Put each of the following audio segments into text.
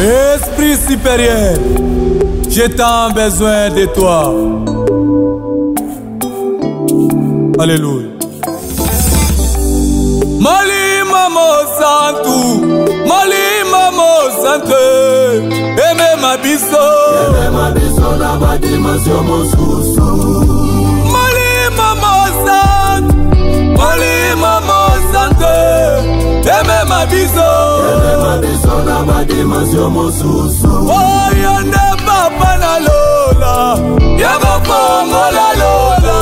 Esprit supérieur, j'ai tant besoin de toi. Alléluia. Malima Mosantu, Malima Mosantu, aime ma biso. Aime ma biso na ba dimension mosusu. Malima Mosantu, Malima Mosantu. emema biso na badimasio mosusu oyo nde papa na lola ya kopongola lola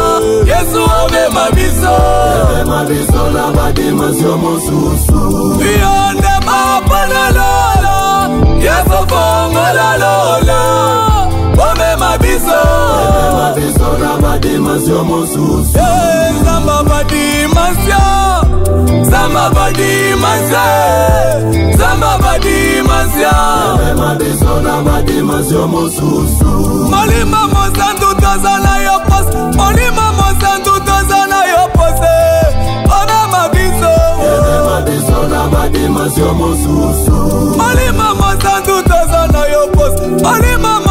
yesu omema biso na badimasio mosusu yo nde papa na lola yesu pongola lola omema biso na badimasio mosusu ezamba badimasio zamba badimanse zamba badimansia molima mosantu toza na yo pose molima mosantu toza na yo pose mpona mabiso molima mosantu toza na yo pose molima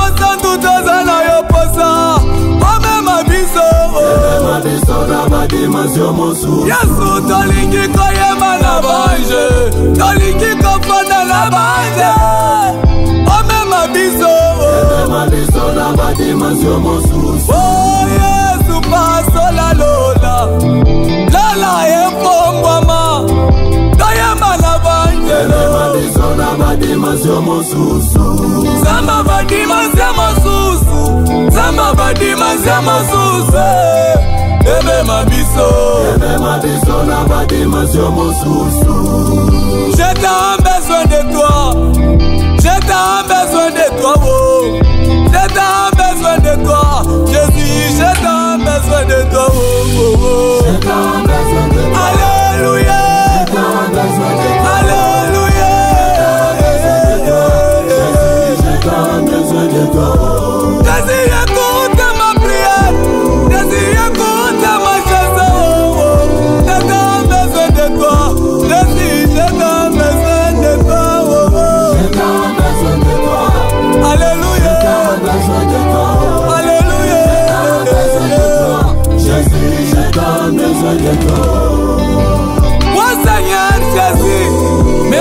badiso na badimansio mosusu yesu tolingi koyeba na bange tolingi kofanda na bange omema biso omema biso na badimansio mosusu o yesu pasola lola lala efongwama toyemba na bangeomema biso na badimansio mosusu zamba badimansio mosusu zamba badimansio mosusu ebema biso ebema biso na badimensio mosusu jeta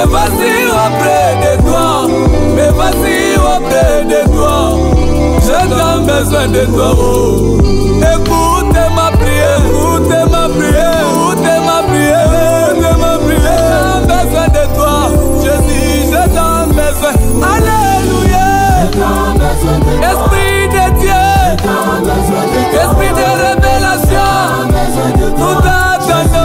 Mais vas de toi, mais vas-y de toi. J'ai besoin de toi. Écoute ma prière, écoute ma prière, écoute ma prière, écoute ma prière. J'ai besoin de toi, Jésus, j'ai besoin. Alléluia. Esprit de Dieu, esprit de révélation, nous t'attendons.